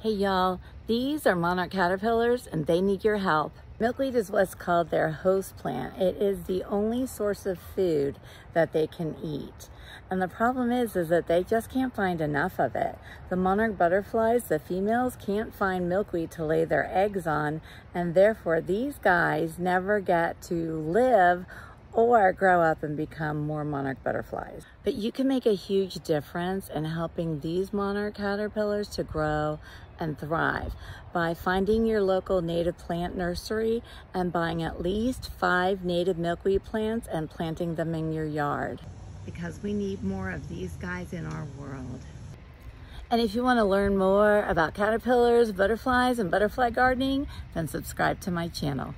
Hey y'all, these are monarch caterpillars and they need your help. Milkweed is what's called their host plant. It is the only source of food that they can eat. And the problem is, is that they just can't find enough of it. The monarch butterflies, the females, can't find milkweed to lay their eggs on, and therefore these guys never get to live or grow up and become more monarch butterflies. But you can make a huge difference in helping these monarch caterpillars to grow and thrive by finding your local native plant nursery and buying at least five native milkweed plants and planting them in your yard because we need more of these guys in our world. And if you want to learn more about caterpillars, butterflies, and butterfly gardening, then subscribe to my channel.